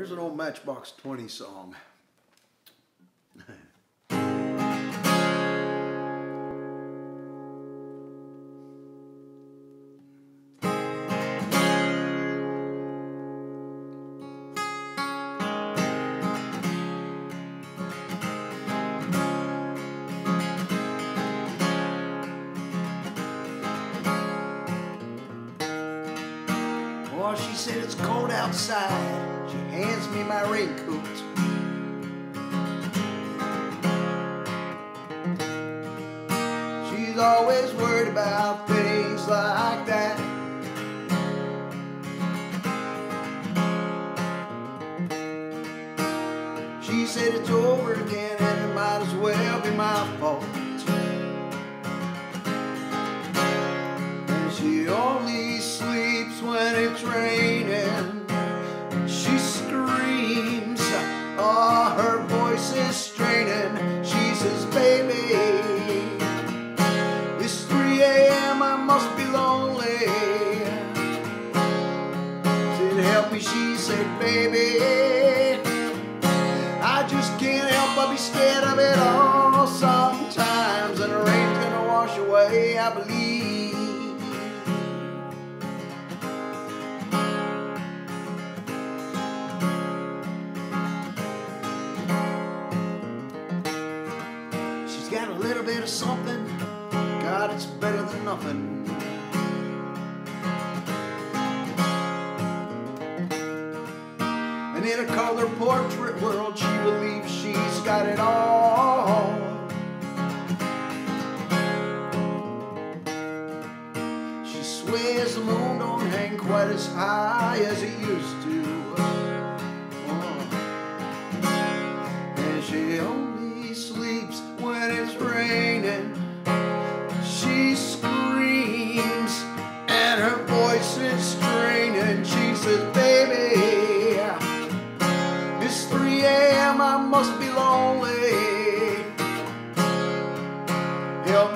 Here's an old Matchbox 20 song. She said it's cold outside. Raincoat. She's always worried about things like that. She said it's over again and it might as well be my fault. And she only sleeps when it's raining. Me, she said, baby, I just can't help but be scared of it all sometimes. And the rain's gonna wash away, I believe. She's got a little bit of something. God, it's better than nothing. And in a color portrait world, she believes she's got it all. She swears the moon don't hang quite as high as it used to.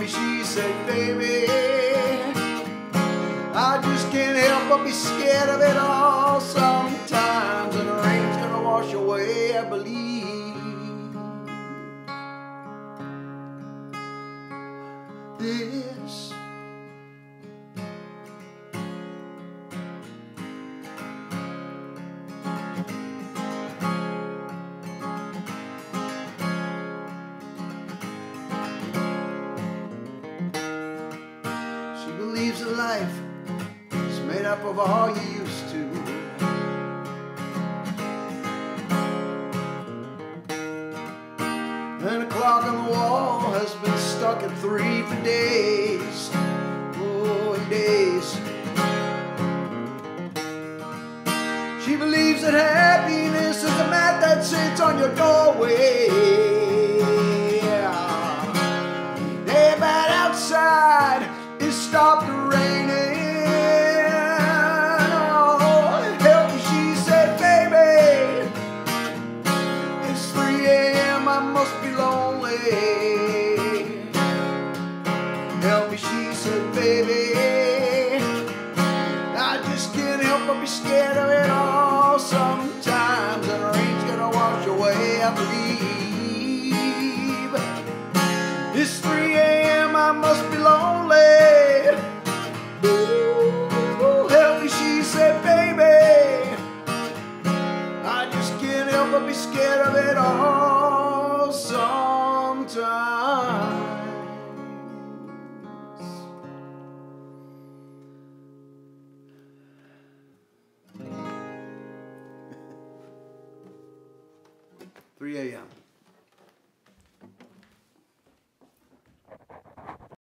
Me, she said, baby. I just can't help but be scared of it all sometimes. And the rain's gonna wash away, I believe. This Believes that life is made up of all you used to. And a clock on the wall has been stuck at three for days. Oh, days. She believes that happiness is the mat that sits on your doorway. I must be lonely. Help me, she said, baby. I just can't help but be scared of it all sometimes. And the rain's gonna wash away, I believe. It's 3 a.m., I must be lonely. Ooh, help me, she said, baby. I just can't help but be scared 3 a.m.